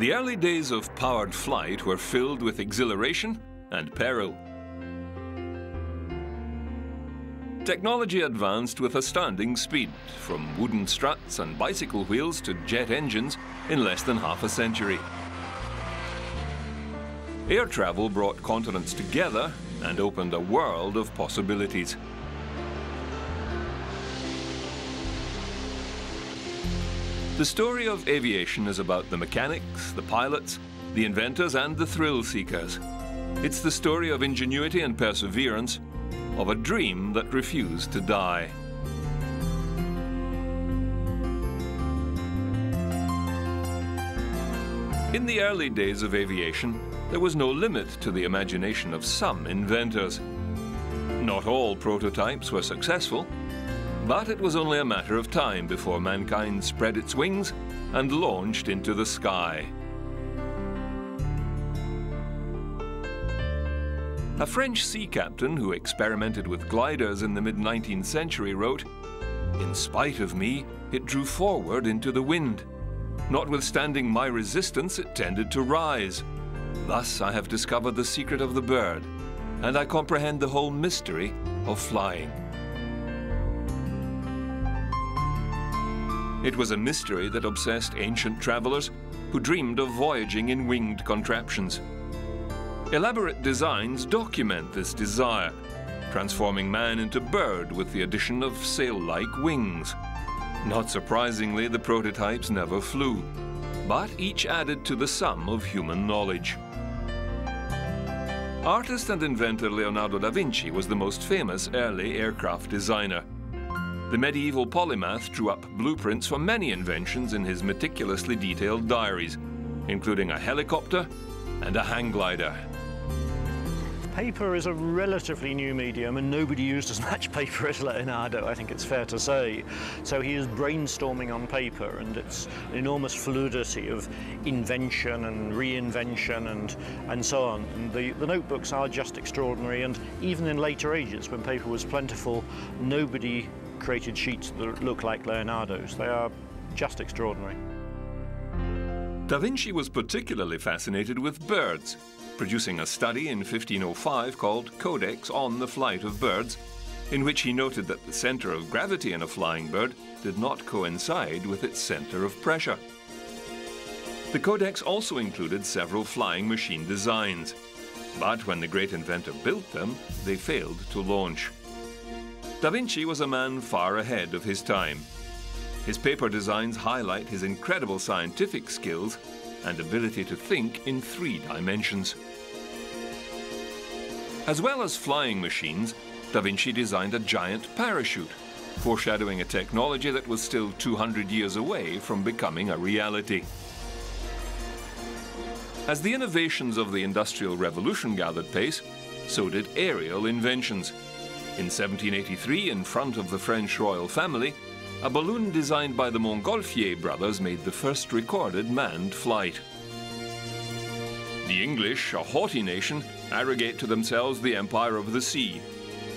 The early days of powered flight were filled with exhilaration and peril. Technology advanced with astounding speed, from wooden struts and bicycle wheels to jet engines in less than half a century. Air travel brought continents together and opened a world of possibilities. The story of aviation is about the mechanics, the pilots, the inventors and the thrill seekers. It's the story of ingenuity and perseverance, of a dream that refused to die. In the early days of aviation, there was no limit to the imagination of some inventors. Not all prototypes were successful, but it was only a matter of time before mankind spread its wings and launched into the sky. A French sea captain who experimented with gliders in the mid-19th century wrote, In spite of me, it drew forward into the wind. Notwithstanding my resistance, it tended to rise. Thus I have discovered the secret of the bird, and I comprehend the whole mystery of flying. It was a mystery that obsessed ancient travelers who dreamed of voyaging in winged contraptions. Elaborate designs document this desire, transforming man into bird with the addition of sail-like wings. Not surprisingly, the prototypes never flew, but each added to the sum of human knowledge. Artist and inventor Leonardo da Vinci was the most famous early aircraft designer. The medieval polymath drew up blueprints for many inventions in his meticulously detailed diaries, including a helicopter and a hang glider. Paper is a relatively new medium and nobody used as much paper as Leonardo, I think it's fair to say. So he is brainstorming on paper and it's an enormous fluidity of invention and reinvention and, and so on. And the, the notebooks are just extraordinary and even in later ages when paper was plentiful, nobody created sheets that look like Leonardo's. They are just extraordinary. Da Vinci was particularly fascinated with birds, producing a study in 1505 called Codex on the Flight of Birds, in which he noted that the center of gravity in a flying bird did not coincide with its center of pressure. The Codex also included several flying machine designs, but when the great inventor built them, they failed to launch. Da Vinci was a man far ahead of his time. His paper designs highlight his incredible scientific skills and ability to think in three dimensions. As well as flying machines, Da Vinci designed a giant parachute, foreshadowing a technology that was still 200 years away from becoming a reality. As the innovations of the Industrial Revolution gathered pace, so did aerial inventions. In 1783, in front of the French royal family, a balloon designed by the Montgolfier brothers made the first recorded manned flight. The English, a haughty nation, arrogate to themselves the empire of the sea.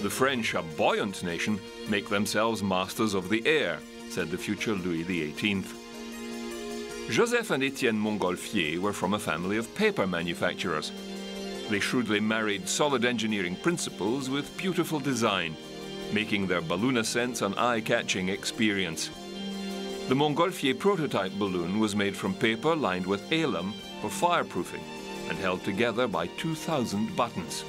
The French, a buoyant nation, make themselves masters of the air, said the future Louis XVIII. Joseph and Etienne Montgolfier were from a family of paper manufacturers, they shrewdly married solid engineering principles with beautiful design, making their balloon ascents an eye-catching experience. The Montgolfier prototype balloon was made from paper lined with alum for fireproofing and held together by 2,000 buttons.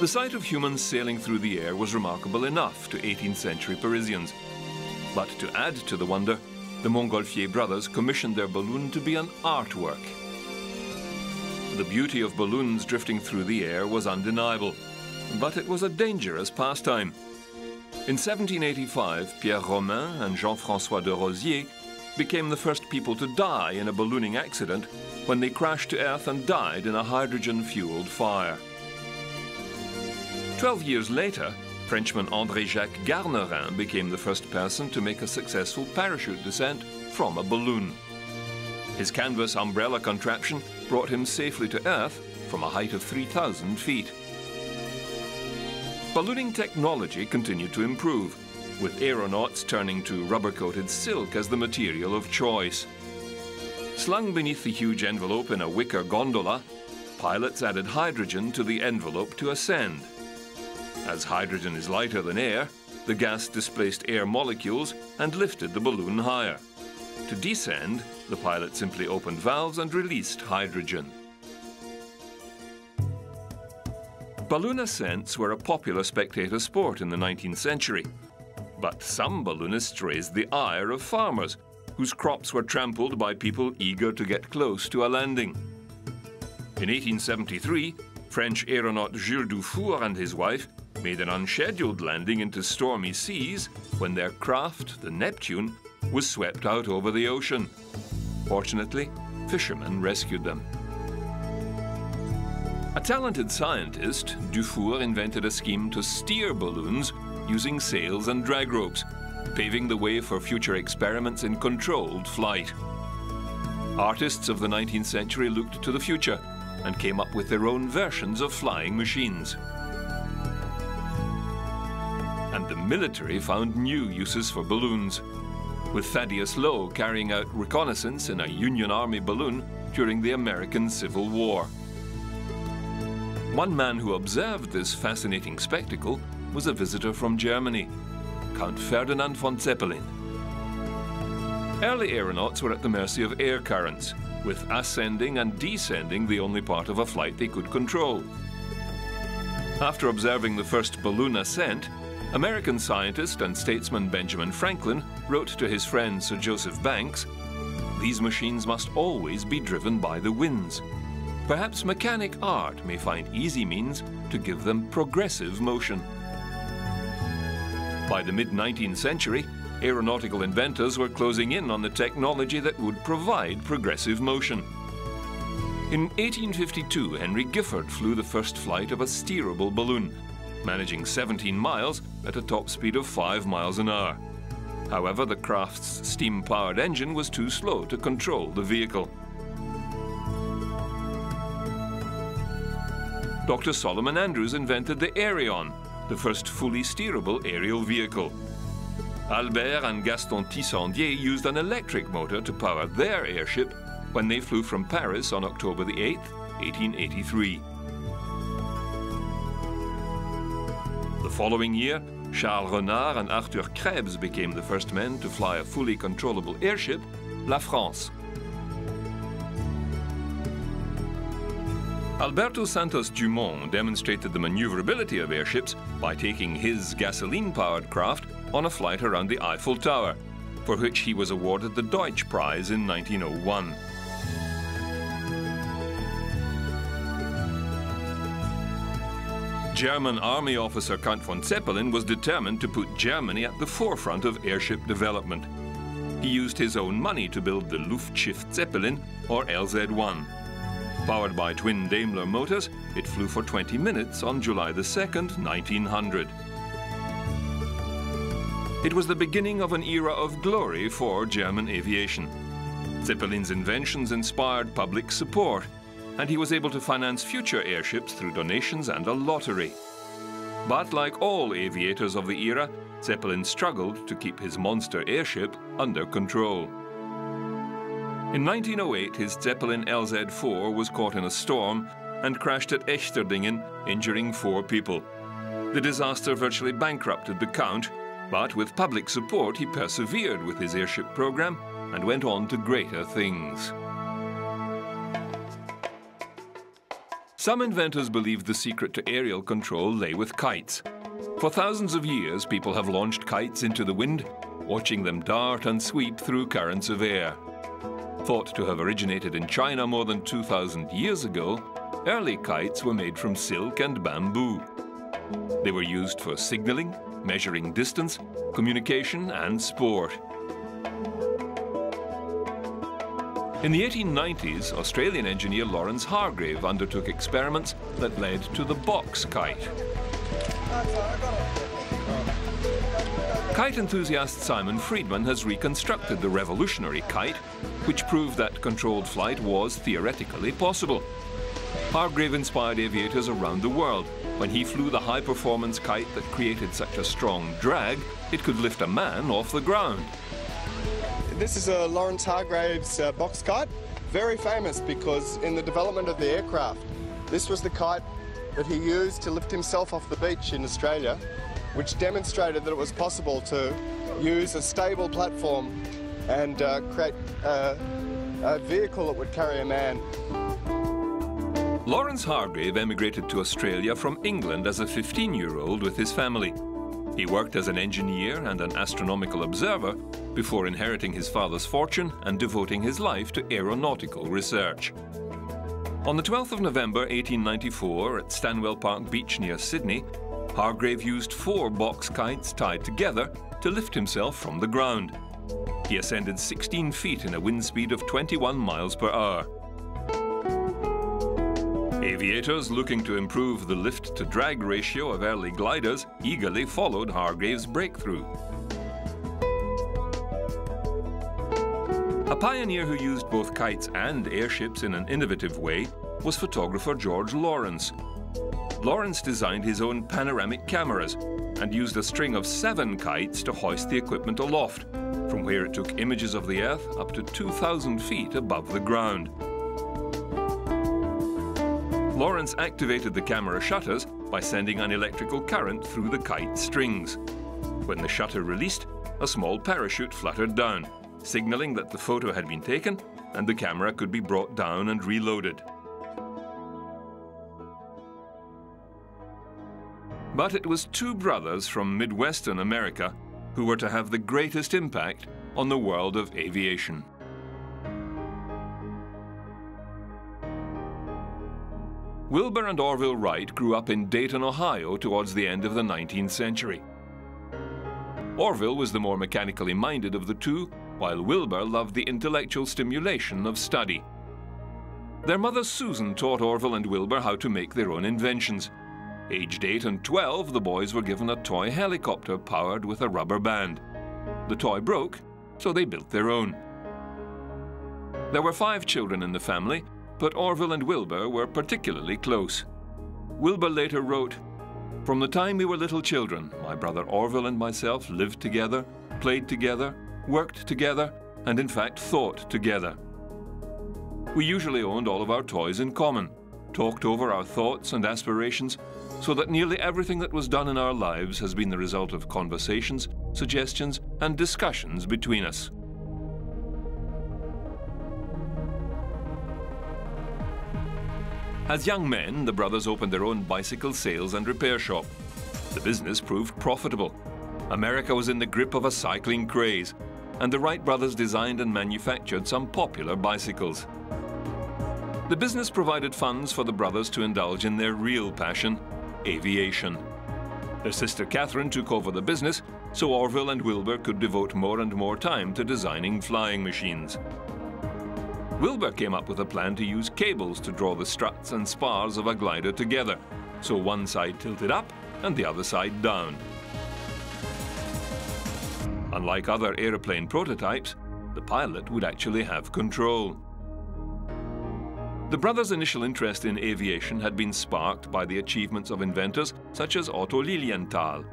The sight of humans sailing through the air was remarkable enough to 18th century Parisians. But to add to the wonder, the Montgolfier brothers commissioned their balloon to be an artwork. The beauty of balloons drifting through the air was undeniable, but it was a dangerous pastime. In 1785, Pierre Romain and Jean-François de Rozier became the first people to die in a ballooning accident when they crashed to earth and died in a hydrogen-fueled fire. Twelve years later, Frenchman André-Jacques Garnerin became the first person to make a successful parachute descent from a balloon. His canvas umbrella contraption brought him safely to Earth from a height of 3,000 feet. Ballooning technology continued to improve, with aeronauts turning to rubber-coated silk as the material of choice. Slung beneath the huge envelope in a wicker gondola, pilots added hydrogen to the envelope to ascend. As hydrogen is lighter than air, the gas displaced air molecules and lifted the balloon higher. To descend, the pilot simply opened valves and released hydrogen. Balloon ascents were a popular spectator sport in the 19th century. But some balloonists raised the ire of farmers, whose crops were trampled by people eager to get close to a landing. In 1873, French aeronaut Jules Dufour and his wife made an unscheduled landing into stormy seas when their craft, the Neptune, was swept out over the ocean. Fortunately, fishermen rescued them. A talented scientist, Dufour invented a scheme to steer balloons using sails and drag ropes, paving the way for future experiments in controlled flight. Artists of the 19th century looked to the future and came up with their own versions of flying machines. Military found new uses for balloons, with Thaddeus Lowe carrying out reconnaissance in a Union Army balloon during the American Civil War. One man who observed this fascinating spectacle was a visitor from Germany, Count Ferdinand von Zeppelin. Early aeronauts were at the mercy of air currents, with ascending and descending the only part of a flight they could control. After observing the first balloon ascent, American scientist and statesman Benjamin Franklin wrote to his friend Sir Joseph Banks, These machines must always be driven by the winds. Perhaps mechanic art may find easy means to give them progressive motion. By the mid 19th century, aeronautical inventors were closing in on the technology that would provide progressive motion. In 1852, Henry Gifford flew the first flight of a steerable balloon, managing 17 miles at a top speed of 5 miles an hour. However, the craft's steam powered engine was too slow to control the vehicle. Dr. Solomon Andrews invented the Aereon, the first fully steerable aerial vehicle. Albert and Gaston Tissandier used an electric motor to power their airship when they flew from Paris on October 8, 1883. The following year, Charles Renard and Arthur Krebs became the first men to fly a fully controllable airship, La France. Alberto Santos Dumont demonstrated the maneuverability of airships by taking his gasoline powered craft on a flight around the Eiffel Tower, for which he was awarded the Deutsch Prize in 1901. German army officer Count von Zeppelin was determined to put Germany at the forefront of airship development. He used his own money to build the Luftschiff Zeppelin, or LZ 1. Powered by twin Daimler motors, it flew for 20 minutes on July 2, 1900. It was the beginning of an era of glory for German aviation. Zeppelin's inventions inspired public support, and he was able to finance future airships through donations and a lottery. But like all aviators of the era, Zeppelin struggled to keep his monster airship under control. In 1908, his Zeppelin LZ-4 was caught in a storm and crashed at Echterdingen, injuring four people. The disaster virtually bankrupted the Count, but with public support he persevered with his airship program and went on to greater things. Some inventors believed the secret to aerial control lay with kites. For thousands of years, people have launched kites into the wind, watching them dart and sweep through currents of air. Thought to have originated in China more than 2,000 years ago, early kites were made from silk and bamboo. They were used for signaling, measuring distance, communication, and sport. In the 1890s, Australian engineer Lawrence Hargrave undertook experiments that led to the box kite. Kite enthusiast Simon Friedman has reconstructed the revolutionary kite, which proved that controlled flight was theoretically possible. Hargrave inspired aviators around the world, when he flew the high-performance kite that created such a strong drag, it could lift a man off the ground. This is a Lawrence Hargraves uh, box kite, very famous because in the development of the aircraft, this was the kite that he used to lift himself off the beach in Australia, which demonstrated that it was possible to use a stable platform and uh, create uh, a vehicle that would carry a man. Lawrence Hargrave emigrated to Australia from England as a 15-year-old with his family. He worked as an engineer and an astronomical observer before inheriting his father's fortune and devoting his life to aeronautical research. On the 12th of November 1894 at Stanwell Park Beach near Sydney, Hargrave used four box kites tied together to lift himself from the ground. He ascended 16 feet in a wind speed of 21 miles per hour. Aviators looking to improve the lift-to-drag ratio of early gliders eagerly followed Hargrave's breakthrough. A pioneer who used both kites and airships in an innovative way was photographer George Lawrence. Lawrence designed his own panoramic cameras and used a string of seven kites to hoist the equipment aloft, from where it took images of the Earth up to 2,000 feet above the ground. Lawrence activated the camera shutters by sending an electrical current through the kite strings. When the shutter released, a small parachute fluttered down, signaling that the photo had been taken and the camera could be brought down and reloaded. But it was two brothers from Midwestern America who were to have the greatest impact on the world of aviation. Wilbur and Orville Wright grew up in Dayton, Ohio towards the end of the 19th century. Orville was the more mechanically minded of the two, while Wilbur loved the intellectual stimulation of study. Their mother Susan taught Orville and Wilbur how to make their own inventions. Aged 8 and 12, the boys were given a toy helicopter powered with a rubber band. The toy broke, so they built their own. There were five children in the family, but Orville and Wilbur were particularly close. Wilbur later wrote, From the time we were little children, my brother Orville and myself lived together, played together, worked together, and in fact thought together. We usually owned all of our toys in common, talked over our thoughts and aspirations, so that nearly everything that was done in our lives has been the result of conversations, suggestions, and discussions between us. As young men, the brothers opened their own bicycle sales and repair shop. The business proved profitable. America was in the grip of a cycling craze, and the Wright brothers designed and manufactured some popular bicycles. The business provided funds for the brothers to indulge in their real passion, aviation. Their sister Katharine took over the business, so Orville and Wilbur could devote more and more time to designing flying machines. Wilbur came up with a plan to use cables to draw the struts and spars of a glider together, so one side tilted up and the other side down. Unlike other aeroplane prototypes, the pilot would actually have control. The brothers' initial interest in aviation had been sparked by the achievements of inventors such as Otto Lilienthal.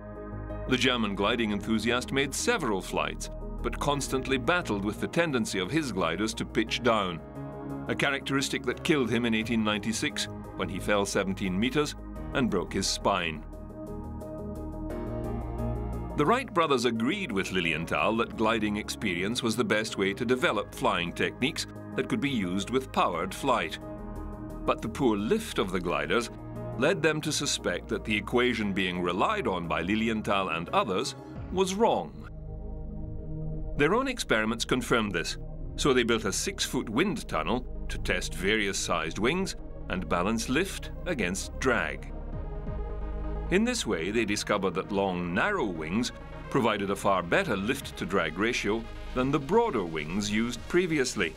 The German gliding enthusiast made several flights, but constantly battled with the tendency of his gliders to pitch down, a characteristic that killed him in 1896 when he fell 17 meters and broke his spine. The Wright brothers agreed with Lilienthal that gliding experience was the best way to develop flying techniques that could be used with powered flight. But the poor lift of the gliders led them to suspect that the equation being relied on by Lilienthal and others was wrong. Their own experiments confirmed this, so they built a six-foot wind tunnel to test various sized wings and balance lift against drag. In this way, they discovered that long, narrow wings provided a far better lift-to-drag ratio than the broader wings used previously.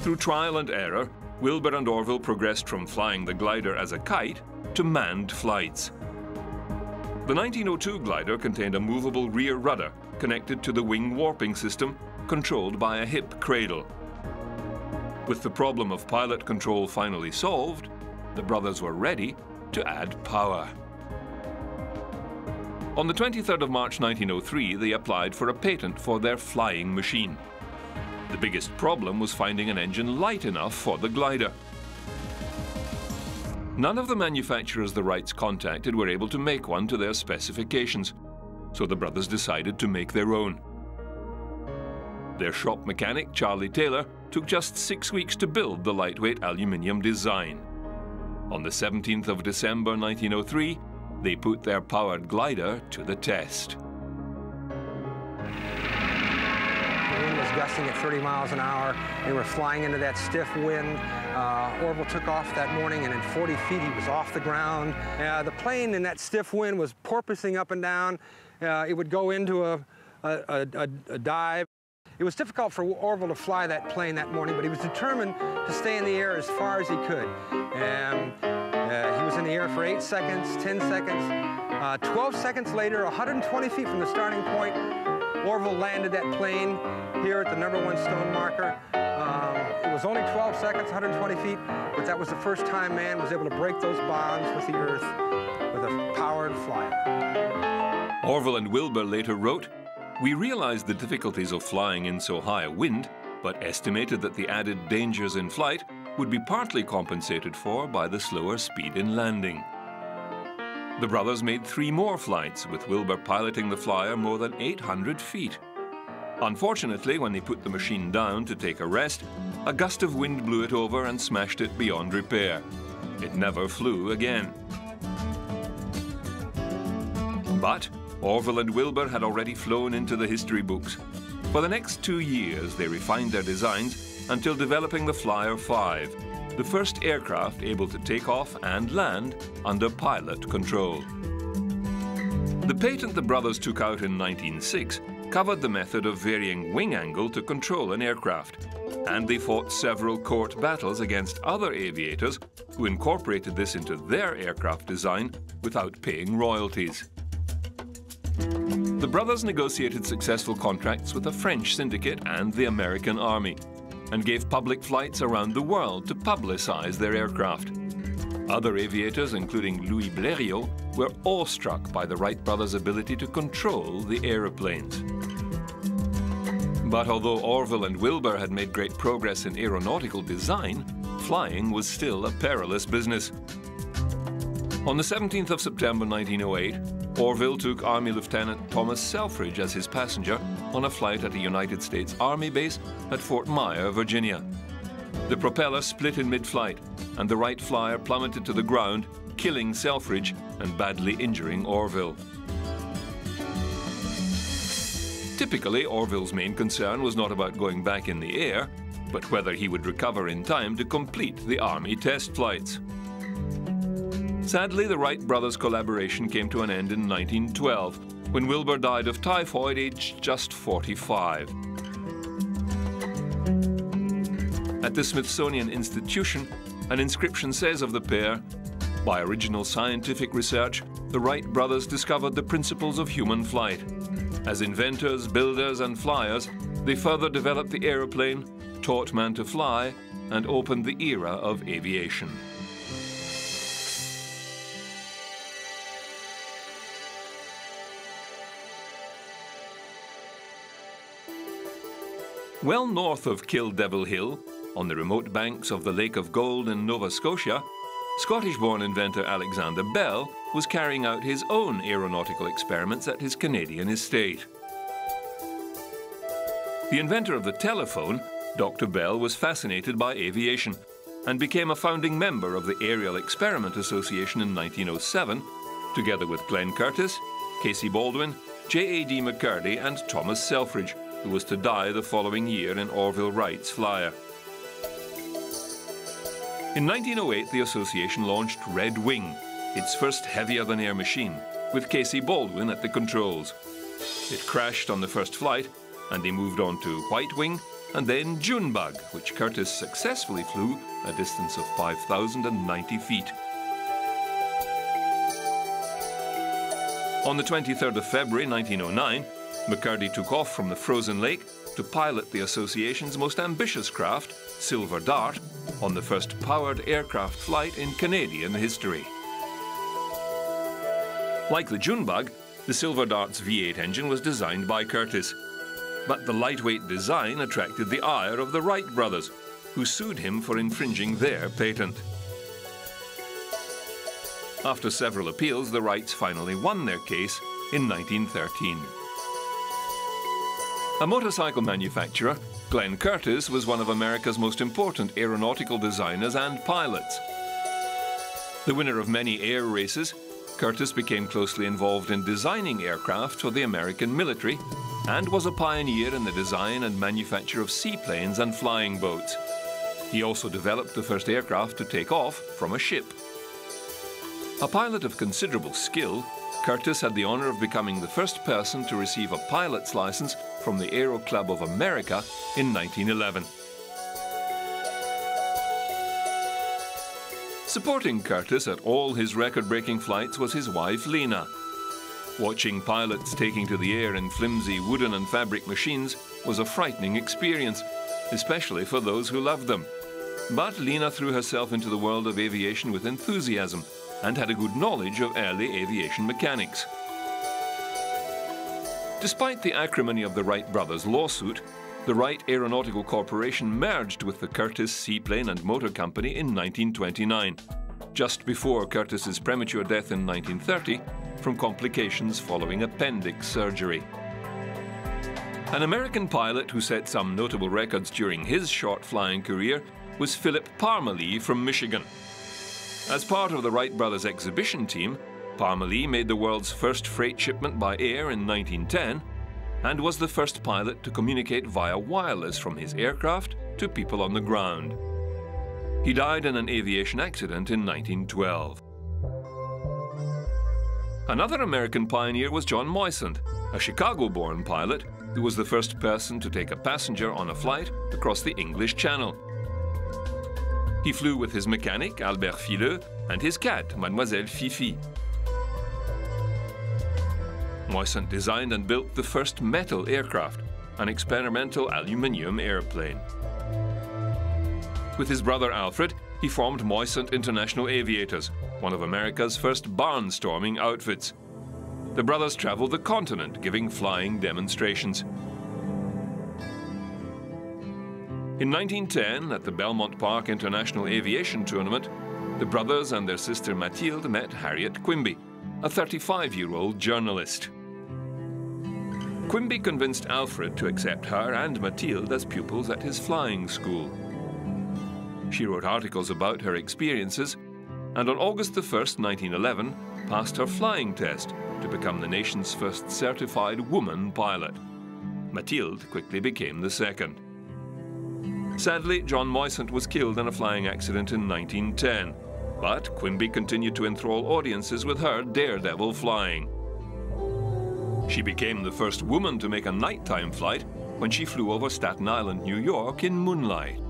Through trial and error, Wilbur and Orville progressed from flying the glider as a kite to manned flights. The 1902 glider contained a movable rear rudder connected to the wing warping system controlled by a hip cradle. With the problem of pilot control finally solved, the brothers were ready to add power. On the 23rd of March 1903, they applied for a patent for their flying machine. The biggest problem was finding an engine light enough for the glider. None of the manufacturers the Wrights contacted were able to make one to their specifications, so the brothers decided to make their own. Their shop mechanic, Charlie Taylor, took just six weeks to build the lightweight aluminium design. On the 17th of December 1903, they put their powered glider to the test. Gusting at 30 miles an hour. They were flying into that stiff wind. Uh, Orville took off that morning, and in 40 feet, he was off the ground. Uh, the plane in that stiff wind was porpoising up and down. Uh, it would go into a, a, a, a dive. It was difficult for Orville to fly that plane that morning, but he was determined to stay in the air as far as he could. And uh, he was in the air for 8 seconds, 10 seconds. Uh, 12 seconds later, 120 feet from the starting point, Orville landed that plane here at the number one stone marker. Um, it was only 12 seconds, 120 feet, but that was the first time man was able to break those bonds with the Earth with a powered flyer. Orville and Wilbur later wrote, We realized the difficulties of flying in so high a wind, but estimated that the added dangers in flight would be partly compensated for by the slower speed in landing. The brothers made three more flights, with Wilbur piloting the flyer more than 800 feet. Unfortunately, when they put the machine down to take a rest, a gust of wind blew it over and smashed it beyond repair. It never flew again. But Orville and Wilbur had already flown into the history books. For the next two years, they refined their designs until developing the Flyer 5, the first aircraft able to take off and land under pilot control. The patent the brothers took out in 1906 covered the method of varying wing angle to control an aircraft, and they fought several court battles against other aviators who incorporated this into their aircraft design without paying royalties. The brothers negotiated successful contracts with a French syndicate and the American Army, and gave public flights around the world to publicize their aircraft. Other aviators, including Louis Blériot, were awestruck by the Wright brothers' ability to control the aeroplanes. But although Orville and Wilbur had made great progress in aeronautical design, flying was still a perilous business. On the 17th of September 1908, Orville took Army Lieutenant Thomas Selfridge as his passenger on a flight at a United States Army base at Fort Myer, Virginia. The propeller split in mid-flight, and the Wright flyer plummeted to the ground, killing Selfridge and badly injuring Orville. Typically, Orville's main concern was not about going back in the air, but whether he would recover in time to complete the Army test flights. Sadly, the Wright brothers' collaboration came to an end in 1912 when Wilbur died of typhoid aged just 45. At the Smithsonian Institution, an inscription says of the pair, by original scientific research, the Wright brothers discovered the principles of human flight. As inventors, builders, and flyers, they further developed the aeroplane, taught man to fly, and opened the era of aviation. Well north of Kill Devil Hill, on the remote banks of the Lake of Gold in Nova Scotia, Scottish-born inventor Alexander Bell was carrying out his own aeronautical experiments at his Canadian estate. The inventor of the telephone, Dr. Bell was fascinated by aviation and became a founding member of the Aerial Experiment Association in 1907, together with Glenn Curtiss, Casey Baldwin, J.A.D. McCurdy and Thomas Selfridge, who was to die the following year in Orville Wright's flyer. In 1908, the association launched Red Wing, its first heavier-than-air machine, with Casey Baldwin at the controls. It crashed on the first flight, and they moved on to White Wing, and then Junebug, which Curtiss successfully flew a distance of 5,090 feet. On the 23rd of February 1909, McCurdy took off from the frozen lake to pilot the association's most ambitious craft, Silver Dart, on the first powered aircraft flight in Canadian history. Like the Junebug, the Silver Dart's V8 engine was designed by Curtiss. But the lightweight design attracted the ire of the Wright brothers, who sued him for infringing their patent. After several appeals, the Wrights finally won their case in 1913. A motorcycle manufacturer, Glenn Curtiss was one of America's most important aeronautical designers and pilots. The winner of many air races, Curtiss became closely involved in designing aircraft for the American military and was a pioneer in the design and manufacture of seaplanes and flying boats. He also developed the first aircraft to take off from a ship. A pilot of considerable skill, Curtiss had the honor of becoming the first person to receive a pilot's license from the Aero Club of America in 1911. Supporting Curtiss at all his record-breaking flights was his wife Lena. Watching pilots taking to the air in flimsy wooden and fabric machines was a frightening experience, especially for those who loved them. But Lena threw herself into the world of aviation with enthusiasm and had a good knowledge of early aviation mechanics. Despite the acrimony of the Wright brothers' lawsuit, the Wright Aeronautical Corporation merged with the Curtiss Seaplane and Motor Company in 1929, just before Curtiss's premature death in 1930 from complications following appendix surgery. An American pilot who set some notable records during his short flying career was Philip Parmelee from Michigan. As part of the Wright brothers exhibition team, Parmelee made the world's first freight shipment by air in 1910 and was the first pilot to communicate via wireless from his aircraft to people on the ground. He died in an aviation accident in 1912. Another American pioneer was John Moisant, a Chicago-born pilot who was the first person to take a passenger on a flight across the English Channel. He flew with his mechanic, Albert Fileux, and his cat, Mademoiselle Fifi. Moisant designed and built the first metal aircraft, an experimental aluminium airplane. With his brother Alfred, he formed Moisant International Aviators, one of America's first barnstorming outfits. The brothers traveled the continent giving flying demonstrations. In 1910, at the Belmont Park International Aviation Tournament, the brothers and their sister Mathilde met Harriet Quimby, a 35-year-old journalist. Quimby convinced Alfred to accept her and Mathilde as pupils at his flying school. She wrote articles about her experiences and on August 1, 1911, passed her flying test to become the nation's first certified woman pilot. Mathilde quickly became the second. Sadly, John Moisant was killed in a flying accident in 1910, but Quimby continued to enthrall audiences with her daredevil flying. She became the first woman to make a nighttime flight when she flew over Staten Island, New York in moonlight.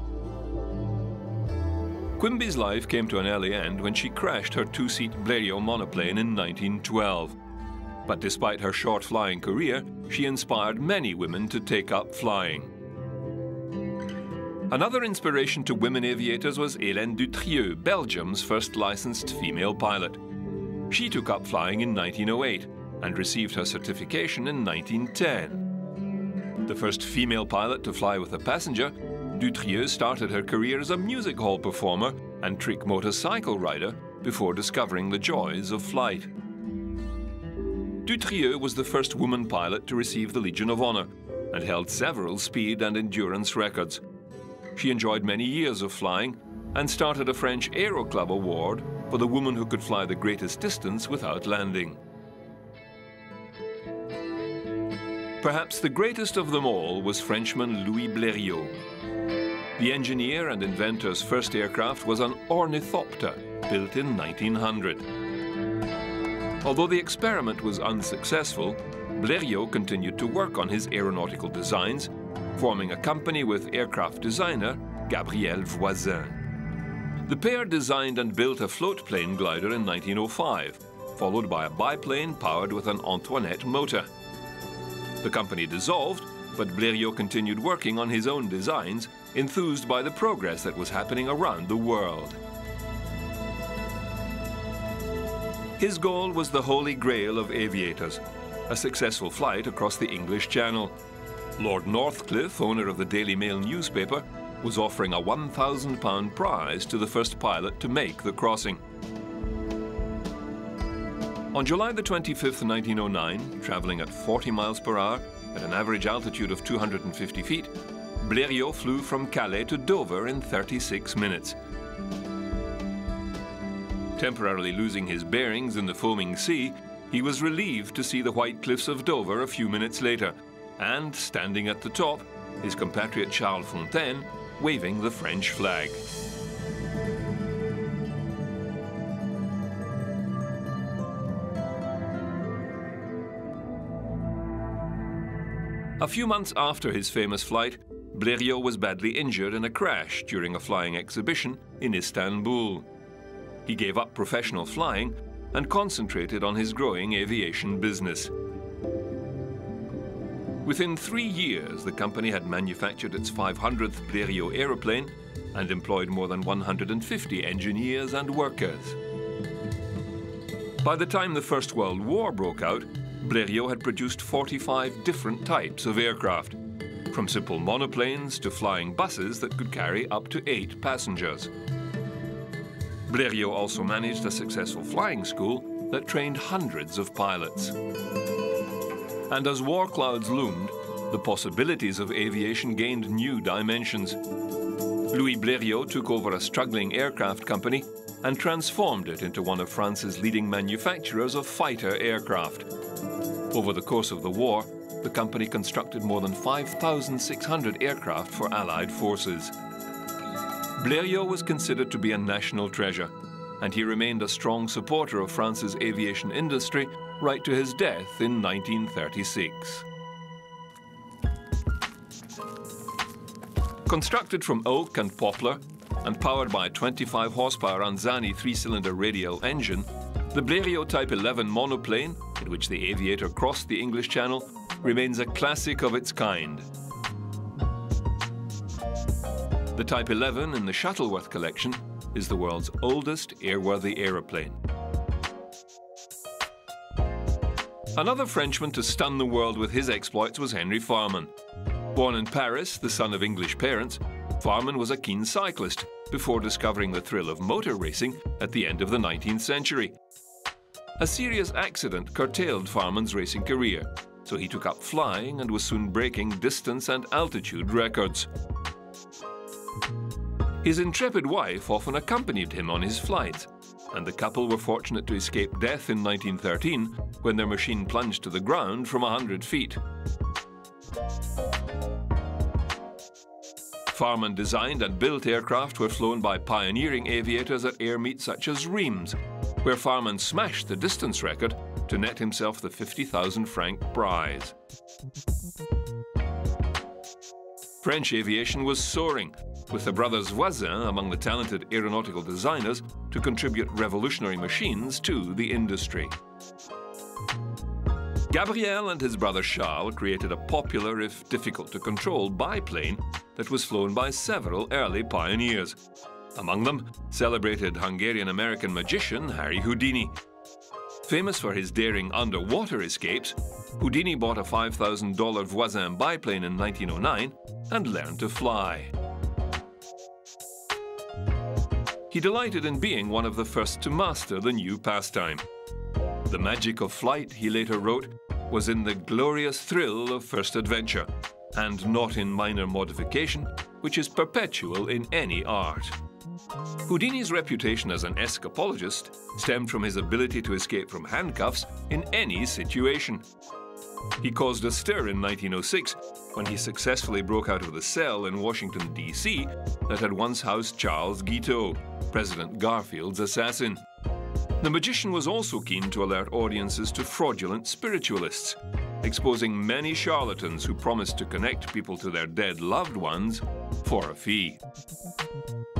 Quimby's life came to an early end when she crashed her two-seat Blériot monoplane in 1912. But despite her short flying career, she inspired many women to take up flying. Another inspiration to women aviators was Hélène Dutrieu, Belgium's first licensed female pilot. She took up flying in 1908 and received her certification in 1910. The first female pilot to fly with a passenger, Dutrieu started her career as a music hall performer and trick motorcycle rider before discovering the joys of flight. Dutrieu was the first woman pilot to receive the Legion of Honor and held several speed and endurance records. She enjoyed many years of flying and started a French Aero Club award for the woman who could fly the greatest distance without landing. Perhaps the greatest of them all was Frenchman Louis Blériot. The engineer and inventor's first aircraft was an ornithopter built in 1900. Although the experiment was unsuccessful, Blériot continued to work on his aeronautical designs, forming a company with aircraft designer Gabriel Voisin. The pair designed and built a floatplane glider in 1905, followed by a biplane powered with an Antoinette motor. The company dissolved, but Blériot continued working on his own designs, enthused by the progress that was happening around the world. His goal was the holy grail of aviators, a successful flight across the English Channel. Lord Northcliffe, owner of the Daily Mail newspaper, was offering a £1,000 prize to the first pilot to make the crossing. On July the 25th, 1909, travelling at 40 miles per hour at an average altitude of 250 feet, Blériot flew from Calais to Dover in 36 minutes. Temporarily losing his bearings in the foaming sea, he was relieved to see the white cliffs of Dover a few minutes later, and standing at the top, his compatriot Charles Fontaine waving the French flag. A few months after his famous flight, Blériot was badly injured in a crash during a flying exhibition in Istanbul. He gave up professional flying and concentrated on his growing aviation business. Within three years, the company had manufactured its 500th Blériot aeroplane and employed more than 150 engineers and workers. By the time the First World War broke out, Blériot had produced 45 different types of aircraft, from simple monoplanes to flying buses that could carry up to eight passengers. Blériot also managed a successful flying school that trained hundreds of pilots. And as war clouds loomed, the possibilities of aviation gained new dimensions. Louis Blériot took over a struggling aircraft company and transformed it into one of France's leading manufacturers of fighter aircraft. Over the course of the war, the company constructed more than 5,600 aircraft for Allied forces. Blériot was considered to be a national treasure, and he remained a strong supporter of France's aviation industry right to his death in 1936. Constructed from oak and poplar and powered by a 25 horsepower Anzani three-cylinder radial engine, the Blériot Type 11 monoplane, in which the aviator crossed the English Channel, remains a classic of its kind. The Type 11 in the Shuttleworth collection is the world's oldest airworthy aeroplane. Another Frenchman to stun the world with his exploits was Henry Farman. Born in Paris, the son of English parents, Farman was a keen cyclist before discovering the thrill of motor racing at the end of the 19th century. A serious accident curtailed Farman's racing career, so he took up flying and was soon breaking distance and altitude records. His intrepid wife often accompanied him on his flights, and the couple were fortunate to escape death in 1913 when their machine plunged to the ground from 100 feet. Farman designed and built aircraft were flown by pioneering aviators at air meets such as Reims, where Farman smashed the distance record to net himself the 50,000 franc prize. French aviation was soaring, with the brothers Voisin among the talented aeronautical designers to contribute revolutionary machines to the industry. Gabriel and his brother Charles created a popular, if difficult to control, biplane that was flown by several early pioneers. Among them, celebrated Hungarian-American magician Harry Houdini. Famous for his daring underwater escapes, Houdini bought a $5,000 Voisin biplane in 1909 and learned to fly. He delighted in being one of the first to master the new pastime. The magic of flight, he later wrote, was in the glorious thrill of first adventure, and not in minor modification, which is perpetual in any art. Houdini's reputation as an escapologist stemmed from his ability to escape from handcuffs in any situation. He caused a stir in 1906 when he successfully broke out of the cell in Washington, D.C. that had once housed Charles Guiteau, President Garfield's assassin. The magician was also keen to alert audiences to fraudulent spiritualists, exposing many charlatans who promised to connect people to their dead loved ones for a fee.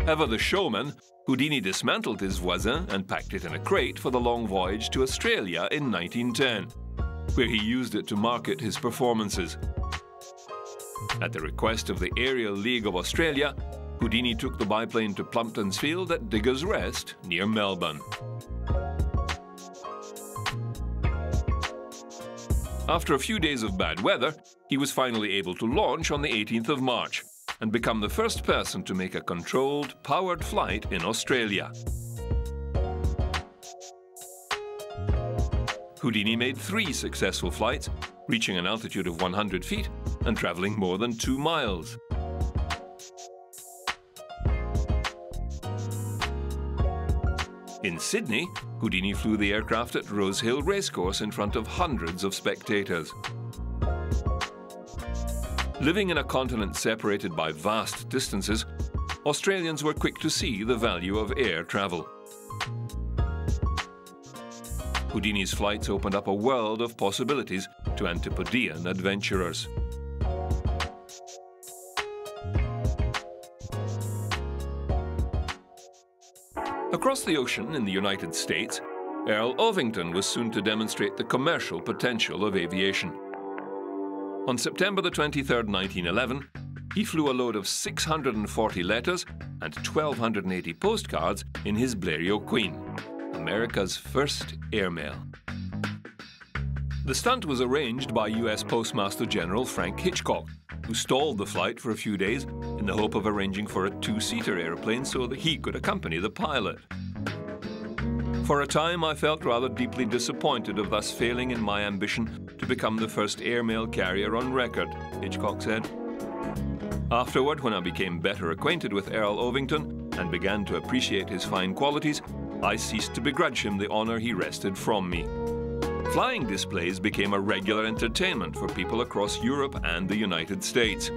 Ever the showman, Houdini dismantled his voisin and packed it in a crate for the long voyage to Australia in 1910, where he used it to market his performances. At the request of the Aerial League of Australia, Houdini took the biplane to Plumpton's Field at Diggers Rest near Melbourne. After a few days of bad weather, he was finally able to launch on the 18th of March and become the first person to make a controlled, powered flight in Australia. Houdini made three successful flights, reaching an altitude of 100 feet and traveling more than two miles. In Sydney, Houdini flew the aircraft at Rosehill Racecourse in front of hundreds of spectators. Living in a continent separated by vast distances, Australians were quick to see the value of air travel. Houdini's flights opened up a world of possibilities to Antipodean adventurers. The ocean in the United States, Earl Ovington was soon to demonstrate the commercial potential of aviation. On September the 23rd, 1911, he flew a load of 640 letters and 1,280 postcards in his Blériot Queen, America's first airmail. The stunt was arranged by US Postmaster General Frank Hitchcock, who stalled the flight for a few days in the hope of arranging for a two-seater airplane so that he could accompany the pilot. For a time, I felt rather deeply disappointed of thus failing in my ambition to become the first airmail carrier on record, Hitchcock said. Afterward, when I became better acquainted with Earl Ovington and began to appreciate his fine qualities, I ceased to begrudge him the honour he wrested from me. Flying displays became a regular entertainment for people across Europe and the United States.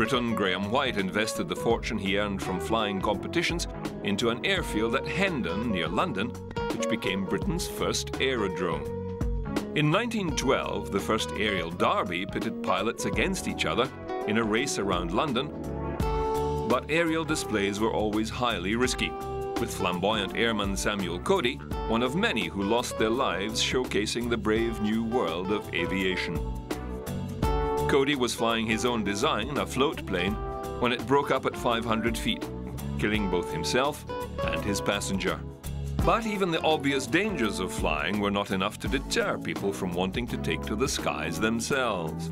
Briton Grahame-White invested the fortune he earned from flying competitions into an airfield at Hendon, near London, which became Britain's first aerodrome. In 1912, the first aerial derby pitted pilots against each other in a race around London, but aerial displays were always highly risky, with flamboyant airman Samuel Cody, one of many who lost their lives showcasing the brave new world of aviation. Cody was flying his own design, a float plane, when it broke up at 500 feet, killing both himself and his passenger. But even the obvious dangers of flying were not enough to deter people from wanting to take to the skies themselves.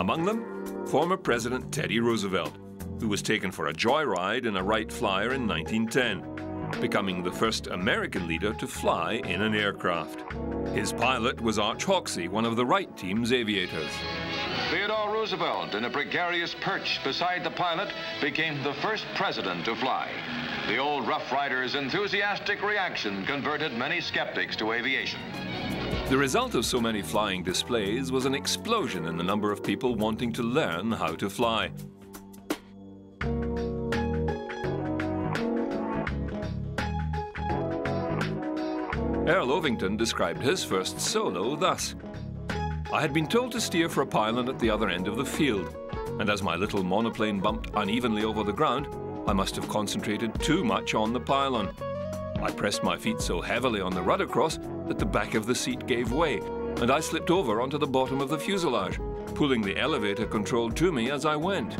Among them, former President Teddy Roosevelt, who was taken for a joyride in a Wright Flyer in 1910, becoming the first American leader to fly in an aircraft. His pilot was Arch Hoxsey, one of the Wright team's aviators. Theodore Roosevelt, in a precarious perch beside the pilot, became the first president to fly. The old Rough Rider's enthusiastic reaction converted many skeptics to aviation. The result of so many flying displays was an explosion in the number of people wanting to learn how to fly. Earl Ovington described his first solo thus. I had been told to steer for a pylon at the other end of the field, and as my little monoplane bumped unevenly over the ground, I must have concentrated too much on the pylon. I pressed my feet so heavily on the rudder cross that the back of the seat gave way, and I slipped over onto the bottom of the fuselage, pulling the elevator control to me as I went.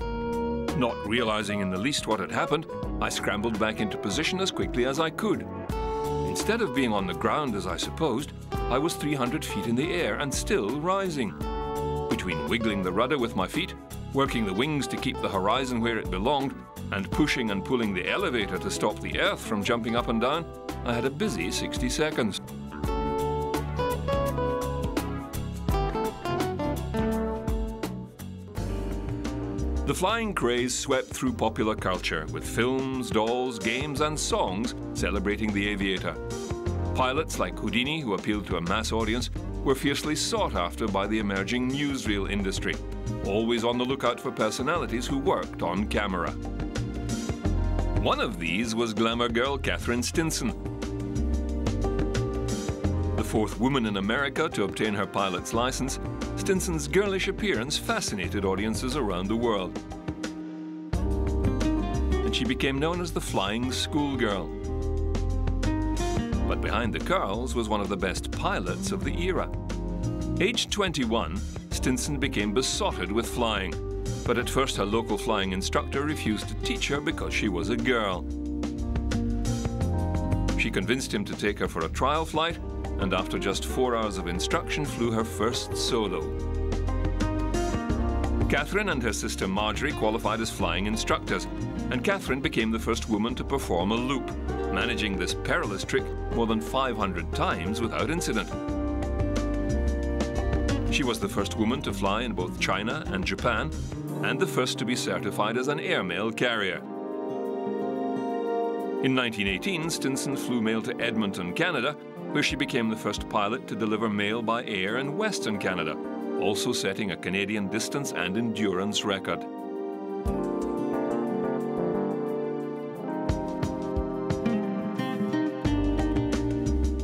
Not realizing in the least what had happened, I scrambled back into position as quickly as I could. Instead of being on the ground as I supposed, I was 300 feet in the air and still rising. Between wiggling the rudder with my feet, working the wings to keep the horizon where it belonged, and pushing and pulling the elevator to stop the Earth from jumping up and down, I had a busy 60 seconds. Flying craze swept through popular culture, with films, dolls, games, and songs celebrating the aviator. Pilots like Houdini, who appealed to a mass audience, were fiercely sought after by the emerging newsreel industry, always on the lookout for personalities who worked on camera. One of these was glamour girl Katherine Stinson. The fourth woman in America to obtain her pilot's license, Stinson's girlish appearance fascinated audiences around the world. And she became known as the Flying Schoolgirl. But behind the curls was one of the best pilots of the era. Aged 21, Stinson became besotted with flying, but at first her local flying instructor refused to teach her because she was a girl. She convinced him to take her for a trial flight, and after just four hours of instruction flew her first solo. Katherine and her sister Marjorie qualified as flying instructors, and Katherine became the first woman to perform a loop, managing this perilous trick more than 500 times without incident. She was the first woman to fly in both China and Japan, and the first to be certified as an airmail carrier. In 1918, Stinson flew mail to Edmonton, Canada, where she became the first pilot to deliver mail by air in Western Canada, also setting a Canadian distance and endurance record.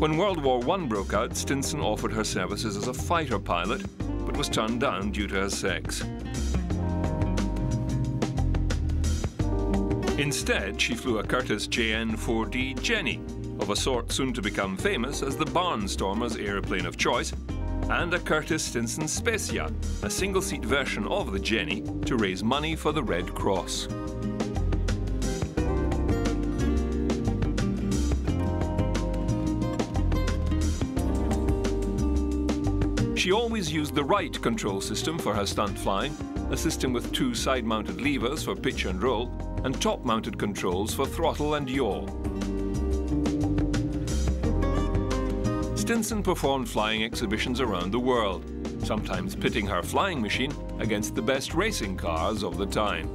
When World War I broke out, Stinson offered her services as a fighter pilot, but was turned down due to her sex. Instead, she flew a Curtiss JN-4D Jenny, of a sort soon to become famous as the Barnstormers aeroplane of choice, and a Curtiss Stinson Specia, a single-seat version of the Jenny, to raise money for the Red Cross. She always used the Wright control system for her stunt flying, a system with two side-mounted levers for pitch and roll, and top-mounted controls for throttle and yaw. Stinson performed flying exhibitions around the world, sometimes pitting her flying machine against the best racing cars of the time.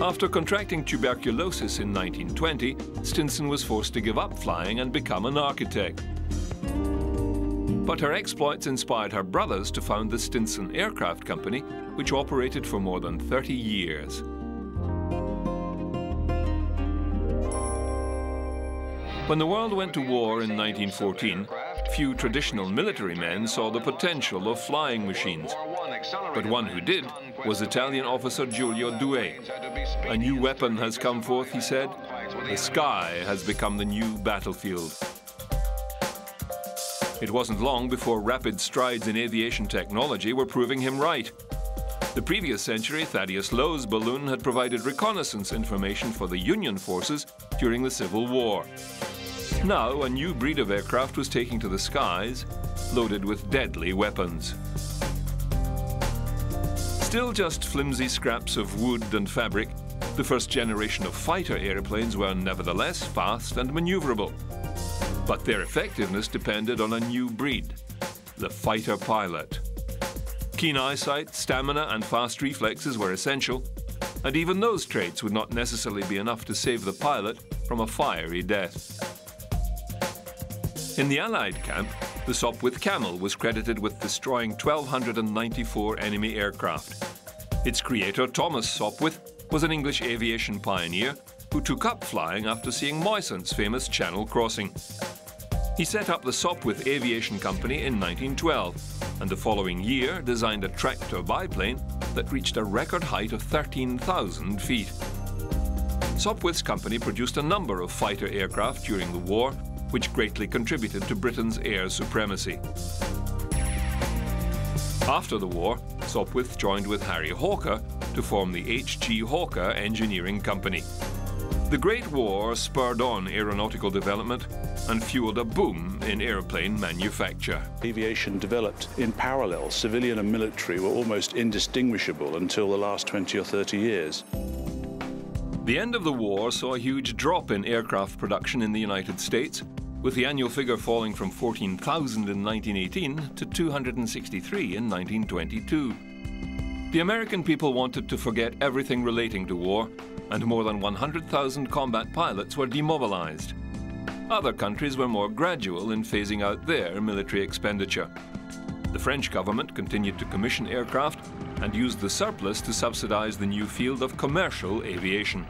After contracting tuberculosis in 1920, Stinson was forced to give up flying and become an architect. But her exploits inspired her brothers to found the Stinson Aircraft Company, which operated for more than 30 years. When the world went to war in 1914, few traditional military men saw the potential of flying machines. But one who did was Italian officer Giulio Douhet. A new weapon has come forth, he said. The sky has become the new battlefield. It wasn't long before rapid strides in aviation technology were proving him right. The previous century, Thaddeus Lowe's balloon had provided reconnaissance information for the Union forces during the Civil War. Now, a new breed of aircraft was taking to the skies, loaded with deadly weapons. Still just flimsy scraps of wood and fabric, the first generation of fighter airplanes were nevertheless fast and maneuverable. But their effectiveness depended on a new breed, the fighter pilot. Keen eyesight, stamina and fast reflexes were essential, and even those traits would not necessarily be enough to save the pilot from a fiery death. In the Allied camp, the Sopwith Camel was credited with destroying 1,294 enemy aircraft. Its creator, Thomas Sopwith, was an English aviation pioneer who took up flying after seeing Moisant's famous Channel crossing. He set up the Sopwith Aviation Company in 1912, and the following year designed a tractor biplane that reached a record height of 13,000 feet. Sopwith's company produced a number of fighter aircraft during the war, which greatly contributed to Britain's air supremacy. After the war, Sopwith joined with Harry Hawker to form the H.G. Hawker Engineering Company. The Great War spurred on aeronautical development and fueled a boom in airplane manufacture. Aviation developed in parallel. Civilian and military were almost indistinguishable until the last 20 or 30 years. The end of the war saw a huge drop in aircraft production in the United States, with the annual figure falling from 14,000 in 1918 to 263 in 1922. The American people wanted to forget everything relating to war and more than 100,000 combat pilots were demobilized. Other countries were more gradual in phasing out their military expenditure. The French government continued to commission aircraft and used the surplus to subsidize the new field of commercial aviation.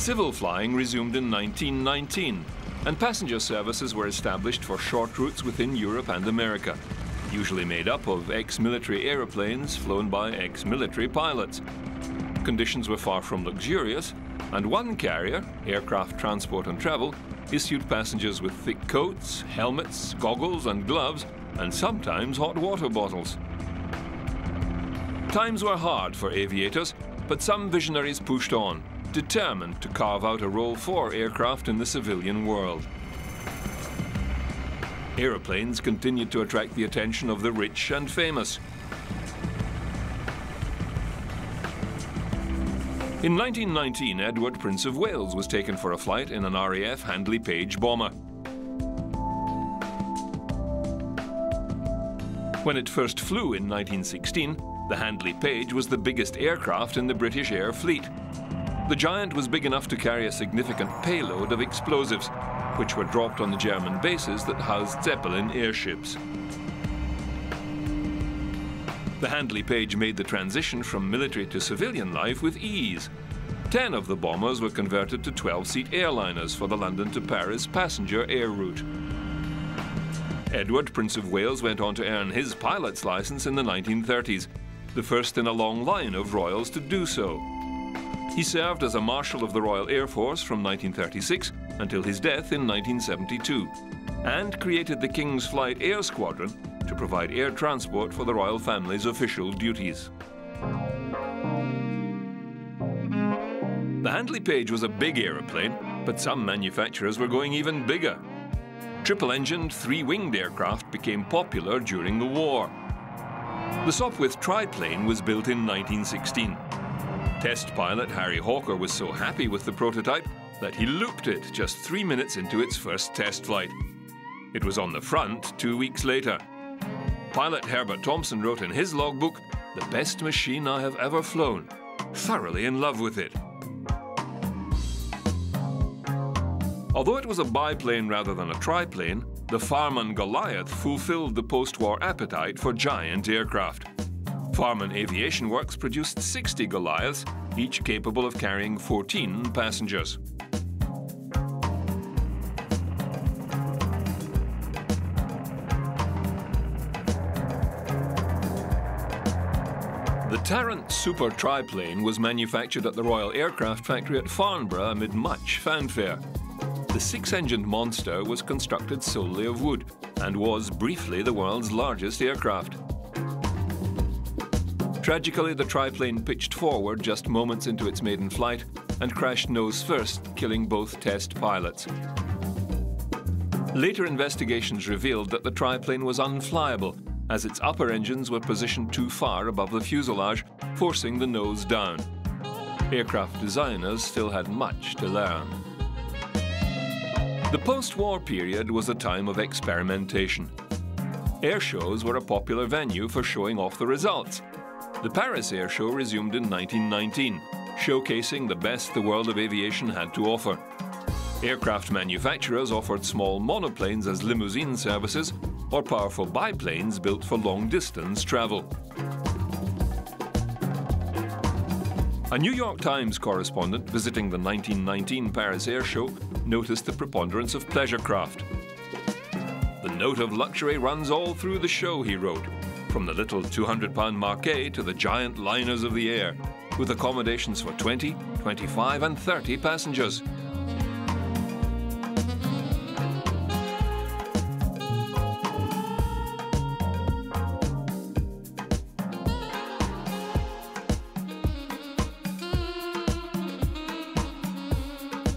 Civil flying resumed in 1919, and passenger services were established for short routes within Europe and America, usually made up of ex-military aeroplanes flown by ex-military pilots conditions were far from luxurious, and one carrier, Aircraft Transport and Travel, issued passengers with thick coats, helmets, goggles and gloves, and sometimes hot water bottles. Times were hard for aviators, but some visionaries pushed on, determined to carve out a role for aircraft in the civilian world. Aeroplanes continued to attract the attention of the rich and famous. In 1919, Edward, Prince of Wales, was taken for a flight in an RAF Handley Page bomber. When it first flew in 1916, the Handley Page was the biggest aircraft in the British Air Fleet. The Giant was big enough to carry a significant payload of explosives, which were dropped on the German bases that housed Zeppelin airships. The Handley Page made the transition from military to civilian life with ease. Ten of the bombers were converted to 12-seat airliners for the London to Paris passenger air route. Edward, Prince of Wales, went on to earn his pilot's license in the 1930s, the first in a long line of royals to do so. He served as a Marshal of the Royal Air Force from 1936 until his death in 1972, and created the King's Flight Air Squadron to provide air transport for the royal family's official duties. The Handley Page was a big aeroplane, but some manufacturers were going even bigger. Triple-engined, three-winged aircraft became popular during the war. The Sopwith triplane was built in 1916. Test pilot Harry Hawker was so happy with the prototype that he looped it just three minutes into its first test flight. It was on the front two weeks later. Pilot Herbert Thompson wrote in his logbook, the best machine I have ever flown. Thoroughly in love with it. Although it was a biplane rather than a triplane, the Farman Goliath fulfilled the post-war appetite for giant aircraft. Farman Aviation Works produced 60 Goliaths, each capable of carrying 14 passengers. The Tarrant Super triplane was manufactured at the Royal Aircraft Factory at Farnborough amid much fanfare. The six-engined monster was constructed solely of wood and was briefly the world's largest aircraft. Tragically, the triplane pitched forward just moments into its maiden flight and crashed nose first, killing both test pilots. Later investigations revealed that the triplane was unflyable as its upper engines were positioned too far above the fuselage, forcing the nose down. Aircraft designers still had much to learn. The post-war period was a time of experimentation. Air shows were a popular venue for showing off the results. The Paris Air Show resumed in 1919, showcasing the best the world of aviation had to offer. Aircraft manufacturers offered small monoplanes as limousine services or powerful biplanes built for long-distance travel. A New York Times correspondent visiting the 1919 Paris Air Show noticed the preponderance of pleasure craft. The note of luxury runs all through the show, he wrote, from the little 200-pound Marquet to the giant liners of the air, with accommodations for 20, 25 and 30 passengers.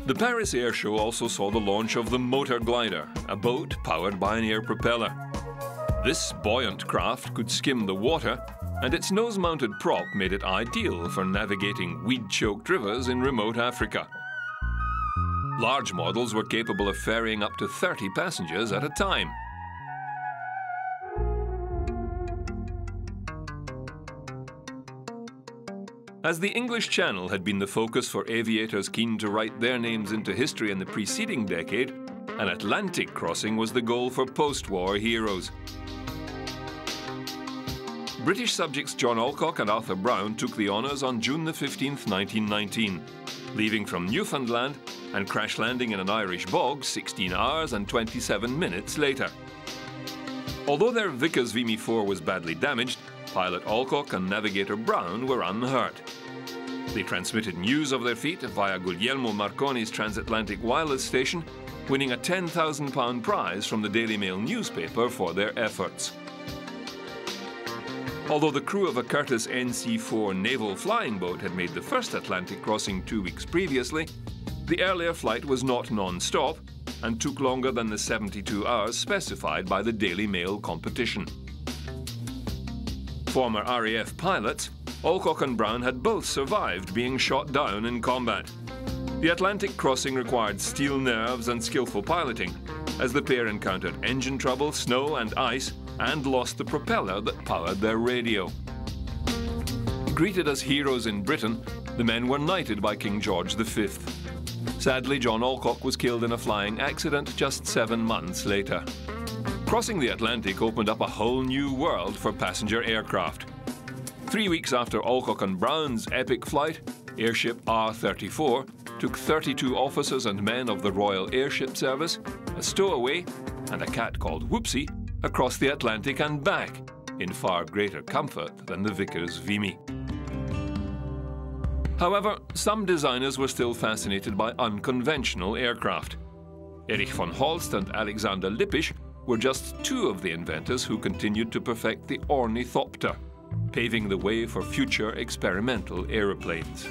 The Paris Air Show also saw the launch of the Motor Glider, a boat powered by an air propeller. This buoyant craft could skim the water, and its nose-mounted prop made it ideal for navigating weed-choked rivers in remote Africa. Large models were capable of ferrying up to 30 passengers at a time. As the English Channel had been the focus for aviators keen to write their names into history in the preceding decade, an Atlantic crossing was the goal for post-war heroes. British subjects John Alcock and Arthur Brown took the honours on June 15, 1919, leaving from Newfoundland and crash landing in an Irish bog 16 hours and 27 minutes later. Although their Vickers Vimy IV was badly damaged, pilot Alcock and navigator Brown were unhurt. They transmitted news of their feat via Guglielmo Marconi's transatlantic wireless station, winning a £10,000 prize from the Daily Mail newspaper for their efforts. Although the crew of a Curtiss NC-4 naval flying boat had made the first Atlantic crossing two weeks previously, the earlier flight was not non-stop and took longer than the 72 hours specified by the Daily Mail competition. Former RAF pilots, Alcock and Brown had both survived being shot down in combat. The Atlantic crossing required steel nerves and skillful piloting, as the pair encountered engine trouble, snow and ice, and lost the propeller that powered their radio. Greeted as heroes in Britain, the men were knighted by King George V. Sadly, John Alcock was killed in a flying accident just seven months later. Crossing the Atlantic opened up a whole new world for passenger aircraft. Three weeks after Alcock and Brown's epic flight, airship R-34 took 32 officers and men of the Royal Airship Service, a stowaway, and a cat called Wopsie across the Atlantic and back in far greater comfort than the Vickers Vimy. However, some designers were still fascinated by unconventional aircraft. Erich von Holst and Alexander Lippisch were just two of the inventors who continued to perfect the ornithopter, paving the way for future experimental aeroplanes.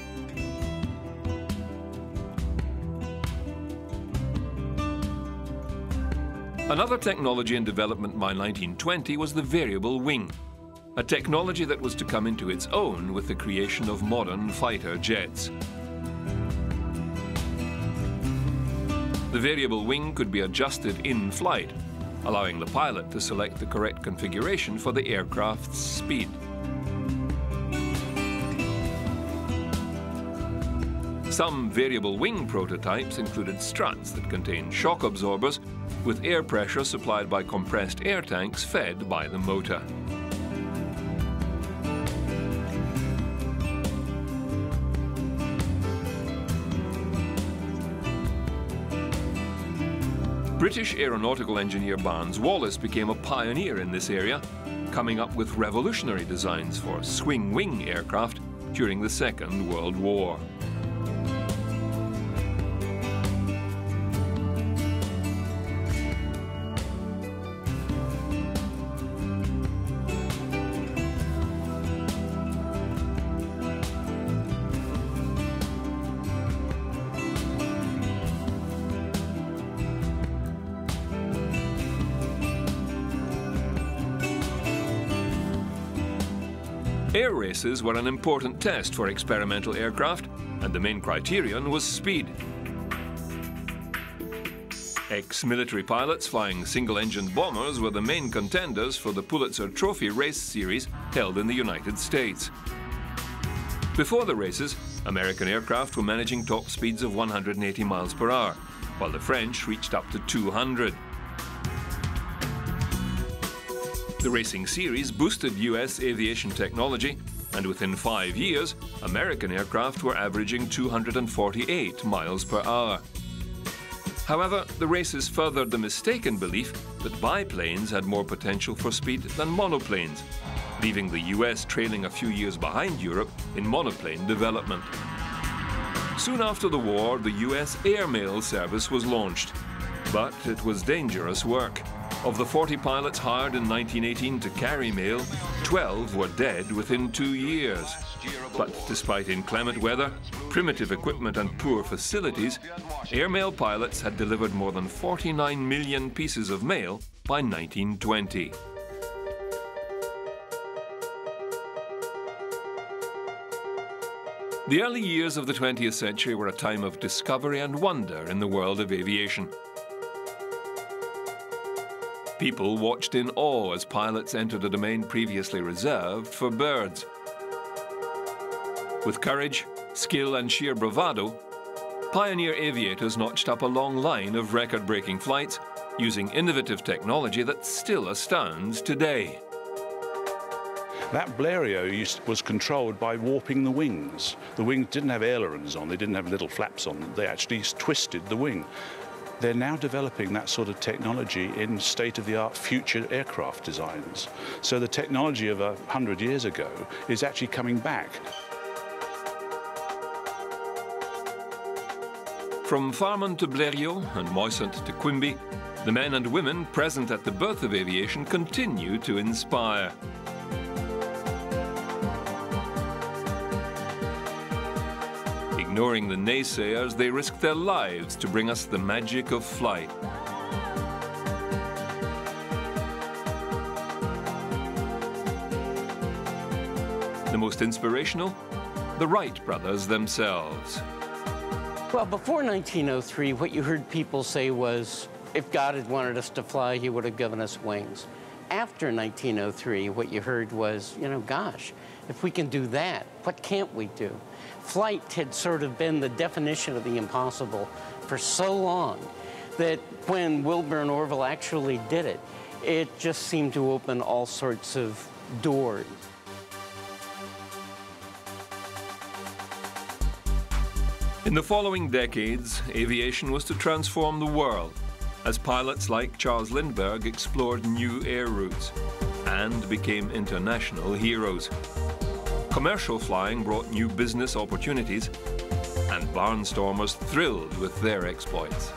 Another technology in development by 1920 was the variable wing, a technology that was to come into its own with the creation of modern fighter jets. The variable wing could be adjusted in flight, allowing the pilot to select the correct configuration for the aircraft's speed. Some variable wing prototypes included struts that contained shock absorbers with air pressure supplied by compressed air tanks fed by the motor. British aeronautical engineer Barnes Wallis became a pioneer in this area, coming up with revolutionary designs for swing-wing aircraft during the Second World War. Were an important test for experimental aircraft, and the main criterion was speed. Ex-military pilots flying single-engine bombers were the main contenders for the Pulitzer Trophy race series held in the United States. Before the races, American aircraft were managing top speeds of 180 miles per hour, while the French reached up to 200. The racing series boosted US aviation technology, and within five years, American aircraft were averaging 248 miles per hour. However, the races furthered the mistaken belief that biplanes had more potential for speed than monoplanes, leaving the US trailing a few years behind Europe in monoplane development. Soon after the war, the US airmail service was launched, but it was dangerous work. Of the 40 pilots hired in 1918 to carry mail, 12 were dead within two years. But despite inclement weather, primitive equipment and poor facilities, airmail pilots had delivered more than 49 million pieces of mail by 1920. The early years of the 20th century were a time of discovery and wonder in the world of aviation. People watched in awe as pilots entered a domain previously reserved for birds. With courage, skill and sheer bravado, pioneer aviators notched up a long line of record-breaking flights using innovative technology that still astounds today. That Blériot was controlled by warping the wings. The wings didn't have ailerons on, they didn't have little flaps on they actually twisted the wing. They're now developing that sort of technology in state-of-the-art future aircraft designs. So the technology of a hundred years ago is actually coming back. From Farman to Blériot and Moisant to Quimby, the men and women present at the birth of aviation continue to inspire. Ignoring the naysayers, they risked their lives to bring us the magic of flight. The most inspirational? The Wright brothers themselves. Well, before 1903, what you heard people say was, if God had wanted us to fly, he would have given us wings. After 1903, what you heard was, you know, gosh, if we can do that, what can't we do? Flight had sort of been the definition of the impossible for so long that when Wilbur and Orville actually did it, it just seemed to open all sorts of doors. In the following decades, aviation was to transform the world as pilots like Charles Lindbergh explored new air routes and became international heroes. Commercial flying brought new business opportunities, and barnstormers thrilled with their exploits.